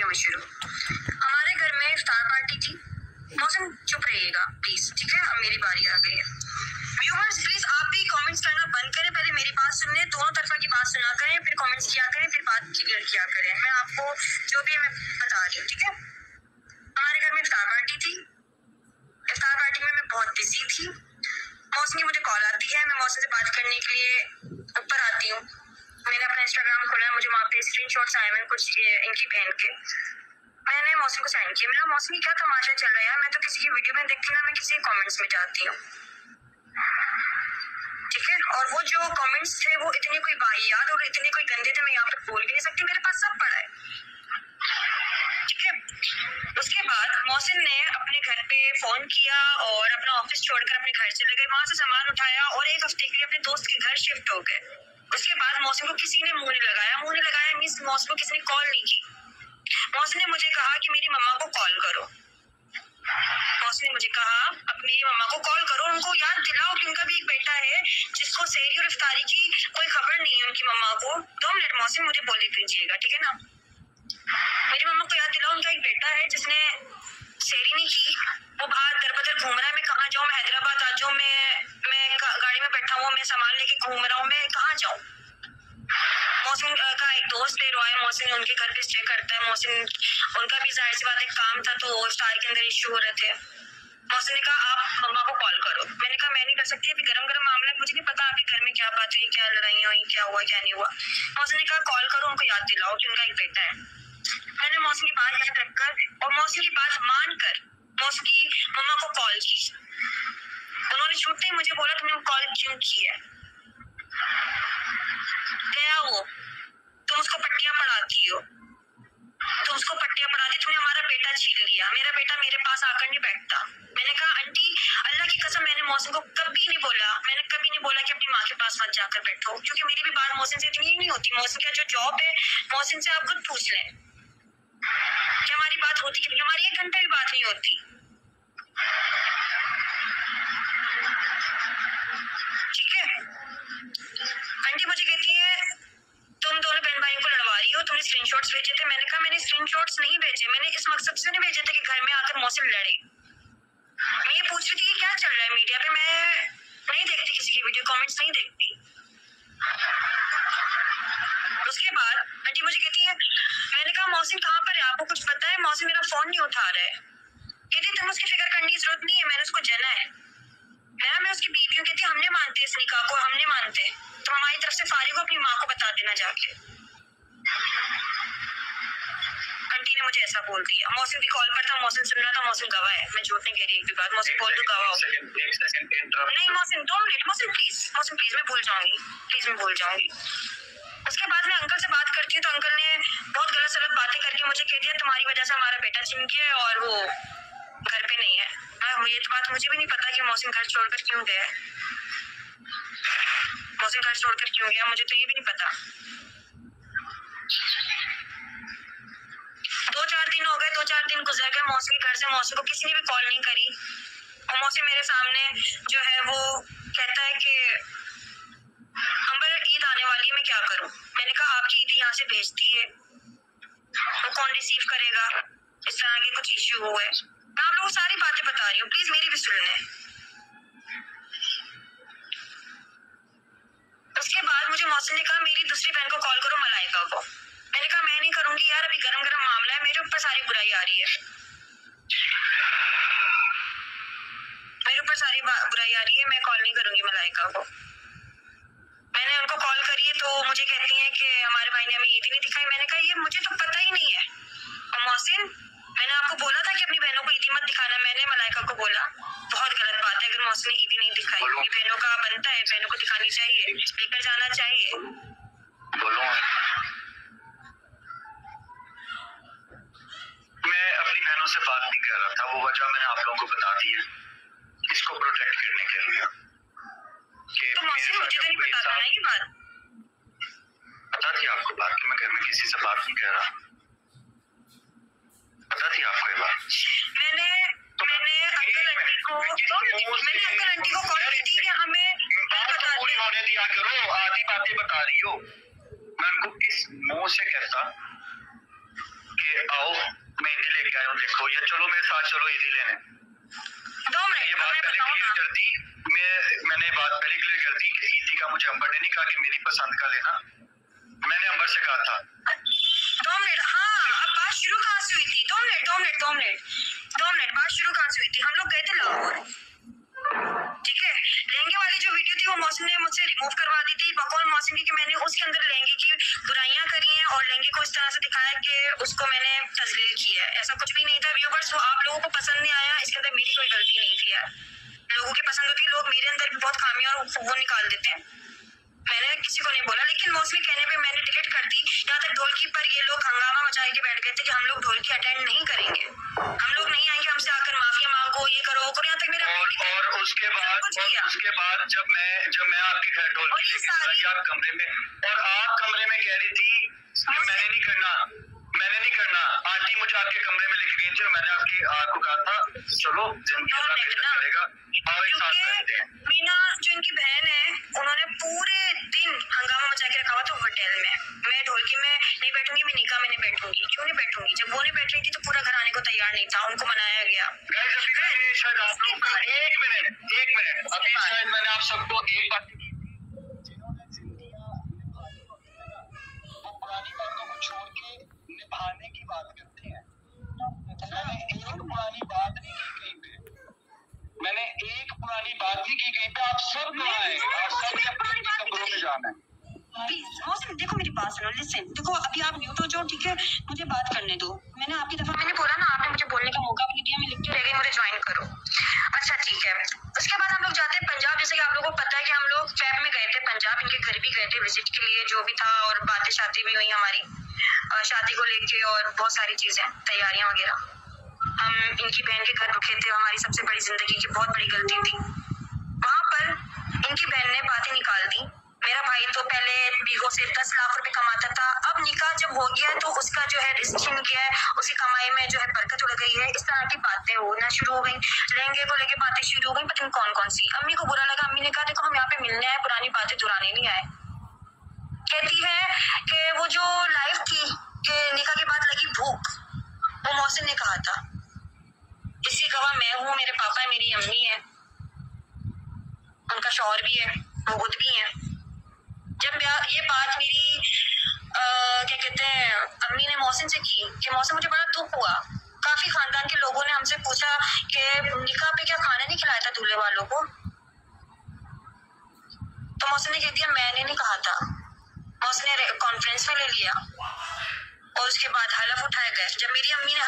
Mafia में शुरू। हमारे घर में इफ्तार पार्टी थी। मौसम चुप रहिएगा प्लीज़ ठीक है? अब मेरी बारी आ गई है। व्यूअर्स प्लीज़ आप भी कमेंट्स करना बंद करें। पहले मेरी बात सुन लें दोनों तरफा की बात सुना करें, फिर कमेंट्स किया करें, फिर बात क्लियर किया करें। मैं आपको जो भी है, मैं बता रही हूँ, ठीक है? हमारे घर में इफ्तार पार्टी थी। इफ्तार पार्टी में मैं बहुत बिज़ी थी। मौसमी मुझे कॉल आती है, मैं मौसम से बात करने के लिए ऊपर आती हूँ। मैंने अपना इंस्टाग्राम खोला, मुझे वहाँ पे स्क्रीन शॉट्स आए हुए कुछ इनकी बहन के। मैंने मौसम को सेंड किया मेरा मौसमी क्या तमाशा चल रहा है मैं तो किसी की वीडियो में देखती ना, मैं किसी के कमेंट्स में जाती हूँ। ठीक है? और वो जो कमेंट्स थे, वो इतने कोई वाहियात और इतने कोई गंदे थे, मैं यहाँ पर बोल भी नहीं सकती। मेरे पास सब पड़ा है। ठीक है? उसके बाद मोहसिन ने अपने घर पे फ़ोन किया और अपना ऑफ़िस छोड़कर अपने घर चले गए। वहाँ से सामान उठाया और एक हफ़्ते के लिए अपने दोस्त के घर शिफ्ट हो गए। उसके बाद मौसम को किसी ने मुँह नहीं लगाया। मुँह नहीं लगाया मीन्स मौसम को किसी ने कॉल नहीं की। मौसम ने मुझे कहा कि मेरी मम्मा को कॉल करो। मौसम ने मुझे कहा, अब मेरी मम्मा को कॉल करो, उनको याद दिलाओ कि उनका भी एक बेटा है, जिसको सहरी और इफ्तारी की कोई खबर नहीं है उनकी मम्मा को। दो मिनट मौसम मुझे बोली दीजिएगा ठीक है ना मेरी मम्मा को याद दिलाओ उनका एक बेटा है जिसने सेरी नहीं की वो बाहर दर बदर घूम रहा है मैं कहाँ जाऊँ मैं हैदराबाद आ जाऊँ मैं मैं गाड़ी में बैठा हुआ मैं सामान लेके घूम रहा हूँ मैं कहाँ जाऊँ मोहसिन का एक दोस्त है रॉय मोहसिन उनके घर पे स्टे करता है? मोहसिन, उनका भी ज़ाहिर सी बात एक काम था तो इफ्तार के अंदर इशू हो रहे थे। मोहसिन ने कहा, आप मम्मा को कॉल करो। मैंने कहा, मैं नहीं कर सकती, अभी गरम गरम मामला है, मुझे नहीं पता आपके घर में क्या बात हुई, क्या लड़ाइयाँ हुई, क्या हुआ, क्या नहीं हुआ। मोहसिन ने कहा कॉल करो, उनको याद दिलाओ कि उनका एक बेटा है। मैंने मौसम की बात याद रखकर और मौसम की बात मानकर मौसम की मम्मा को कॉल की। उन्होंने छूटते ही मुझे बोला, तुमने कॉल क्यों की है? गया वो। पढ़ाती हो। तो उसको पट्टियाँ पढ़ाती तुमने हमारा बेटा छीन लिया। मेरा बेटा मेरे पास आकर नहीं बैठता। मैंने कहा, आंटी, अल्लाह की कसम, मैंने मौसम को कभी नहीं बोला। मैंने कभी नहीं बोला कि अपनी माँ के पास मत जाकर बैठो, क्योंकि मेरी भी बात मौसम से इतनी नहीं होती। मौसम का जो जॉब है मौसम से आप खुद पूछ लें कि हमारी बात होती कि हमारी एक घंटा भी बात नहीं होती ठीक है आंटी मुझे कहती है तुम दोनों बहन भाइयों को लड़वा रही हो तुमने स्क्रीनशॉट्स भेजे थे मैंने कहा मैंने स्क्रीनशॉट्स नहीं भेजे। मैंने इस मकसद से नहीं भेजे थे कि घर में आकर मौसम लड़े। मैं ये पूछ रही थी कि क्या चल रहा है मीडिया पे? मैं नहीं देखती किसी की वीडियो कमेंट्स नहीं देखती। उसके बाद आंटी मुझे कहती है, मैंने कहा मौसम कहाँ पर है? आपको कुछ पता है? मौसम मेरा फ़ोन नहीं उठा रहा है। कहती तुम उसकी फ़िक्र करने की ज़रूरत नहीं है, मैंने उसको जना है। मैं मैं उसकी बीवियों कहती हमने मानते इस निकाह को हमने मानते। तो हमारी तरफ़ से फारिग को अपनी माँ को बता देना जाके। ने मुझे ऐसा बोल दिया। मौसम भी कॉल पर था मौसम सुन रहा था मौसम गवाह है। मैं झूठ नहीं कह रही एक भी बात। मौसम बोल दो गवाह हो। नहीं मौसम दो मिनट मौसम प्लीज़ मौसम प्लीज़ मैं भूल जाऊँगी। प्लीज़ मैं भूल जाऊँगी। उसके बाद मैं अंकल से बात करती हूँ तो अंकल ने बहुत गलत सलत बातें करके मुझे कह दिया तुम्हारी वजह से हमारा बेटा चिन गया है और वो घर पे नहीं है। मैं ये तो बात मुझे भी नहीं पता कि मौसम घर छोड़कर क्यों गया है। मौसम घर छोड़कर क्यों गया मुझे तो ये भी नहीं पता दो चार दिन हो गए दो चार दिन गुजर गए मौसम के घर से मौसम को किसी ने भी कॉल नहीं करी। और मौसम मेरे सामने जो है, वो कहता है कि अंबर ईद आने वाली है, मैं क्या करूँ? मैंने कहा, आपकी ईद यहाँ से भेजती है। वो कौन रिसीव करेगा? इस तरह के कुछ इश्यू हुए मैं आप लोगों सारी बातें बता रही हूँ। प्लीज़ मेरी भी सुन लें उसके बाद मुझे मौसम ने कहा, मेरी दूसरी बहन को कॉल करो, मलाइका को। मैंने कहा, मैं नहीं करूँगी यार, अभी गरम गरम मामला है, मेरे ऊपर सारी बुराई आ रही है। मेरे ऊपर सारी बुराई आ रही है, मैं कॉल नहीं करूँगी मलाइका को। मैंने उनको कॉल करी है तो मुझे कहती हैं कि हमारे भाई ने हमें ईद नहीं दिखाई। मैंने कहा, ये मुझे तो पता ही नहीं है। और मोहसिन, मैंने आपको बोला था कि अपनी बहनों को ईदी मत दिखाना, मैंने मलाइका को बोला। बहुत गलत बात है, अगर मोहसिन ने ईदी नहीं दिखाई, अपनी बहनों का बनता है, बहनों को दिखानी चाहिए लेकर जाना चाहिए बोलो मैं अपनी बहनों से बात नहीं कर रहा था वो वजह मैंने आप लोगों को बता दी है इसको प्रोटेक्ट करने के लिए कि तो मौसम मुझे तो नहीं पता था ना ये बात पता थी आपको बात कि मैं घर में किसी से बात नहीं कर रहा पता थी आपको ये बात मैंने मैंने अंकल आंटी को मैंने अंकल आंटी को कॉल की थी कि हमें बात तो पूरी होने दिया करो आधी बातें बता रही हो मैं उनको किस मुँह से कहता कि आओ चलो मेरे साथ चलो ईदी लेने। दो मिनट ये बात पहले क्लियर कर दी। मैं मैंने बात पहले क्लियर कर दी कि ईदी का मुझे अंबर ने नहीं कहा कि मेरी पसंद का लेना। मैंने अंबर से कहा था। दो मिनट हाँ अब बात शुरू कहाँ से हुई थी? दो मिनट दो मिनट दो मिनट दो मिनट बात शुरू कहाँ से हुई थी? हम लोग गए थे लाहौर। वीडियो मौसम ने मुझसे रिमूव करवा दी थी। बकौल मौसम की मैंने उसके अंदर लहंगे की बुराइयाँ करी हैं और लहंगे को इस तरह से दिखाया कि उसको मैंने तस्लील की है। ऐसा कुछ भी नहीं था व्यूवर्स वो आप लोगों को पसंद नहीं आया, इसके अंदर मेरी कोई गलती नहीं थी यार। लोगों की पसंद होती है, लोग मेरे अंदर भी बहुत खामियाँ और वो निकाल देते हैं। मैंने किसी को नहीं बोला, लेकिन मौसमी कहने पे मैंने टिकट कर दी। यहाँ तक ढोलकी पर ये लोग हंगामा मचा के बैठ गए थे कि हम लोग ढोलकी अटेंड नहीं जब मैं जब मैं आपके घर ढोल के आप कमरे में और आप कमरे में कह रही थी कि मैंने नहीं करना मैंने नहीं करना। आंटी मुझे आपके कमरे में लेके गई थी और मैंने आपकी आपको कहा था चलो ज़िंदगी। करेगा आओ एक साथ हैं। मीना जो इनकी बहन है उन्होंने पूरे दिन हंगामा मचा के रखा हुआ था होटल में। मैं ढोलकी में नहीं बैठूँगी मैं निकाह में नहीं बैठूँगी। क्यों नहीं बैठूँगी? जब वो नहीं बैठ रही थी तो पूरा घर आने को तैयार नहीं था उनको मनाया गया। शायद आप लोगों पुरानी बात नहीं की कहीं पे मैंने एक पुरानी बात ही की कहीं पे आप सब कहाँ आए आप सबने अपने अपने कमरों में जाना है। प्लीज़ मौसम देखो मेरी बात सुनो लिसन देखो अभी आप म्यूट हो जाओ ठीक है? मुझे बात करने दो। मैंने आपकी दफ़ा मैंने बोला ना आपने मुझे बोलने का मौका भी नहीं दिया मैं लिखती रह गई मुझे ज्वाइन करो। अच्छा ठीक है। उसके बाद हम लोग जाते हैं पंजाब जैसे कि आप लोगों को पता है कि हम लोग फैब में गए थे पंजाब इनके घर भी गए थे विज़िट के लिए जो भी था और बातें शादी भी हुई हमारी शादी को लेके और बहुत सारी चीज़ें तैयारियाँ वगैरह। हम इनकी बहन के घर रुके थे, हमारी सबसे बड़ी ज़िंदगी की बहुत बड़ी गलती थी। वहाँ पर इनकी बहन ने बातें निकाल दी। मेरा भाई तो पहले बीगो से दस लाख रुपए कमाता था। अब निकाह जब हो गया तो उसका जो है डिसीज़न गया है। उसकी कमाई में जो है बरकत उड़ गई है। इस तरह की बातें होना शुरू हो गई। लहंगे को लेके बातें शुरू हो गई, पता नहीं कौन कौन सी। अम्मी को बुरा लगा, अम्मी ने कहा, देखो, हम यहाँ पे मिलने आए, पुरानी बातें दोहराने नहीं आए। कहती है कि वो जो लाइफ थी कि निकाह के बाद लगी भूख, वो मौसम ने कहा था। गवाह मैं हूँ, मेरे पापा है मेरी अम्मी है। उनका शौहर भी है वो खुद भी है। जब ये बात मेरी क्या कहते हैं, अम्मी ने मौसम से की कि मौसम मुझे बड़ा दुख हुआ। काफ़ी खानदान के लोगों ने हमसे पूछा कि निकाह पे क्या खाना नहीं खिलाया था दूल्हे वालों को? तो मौसम ने कह दिया, मैंने नहीं कहा था। मौसम ने कॉन्फ्रेंस में ले लिया और उसके बाद हलफ उठाया गया जब मेरी अम्मी ने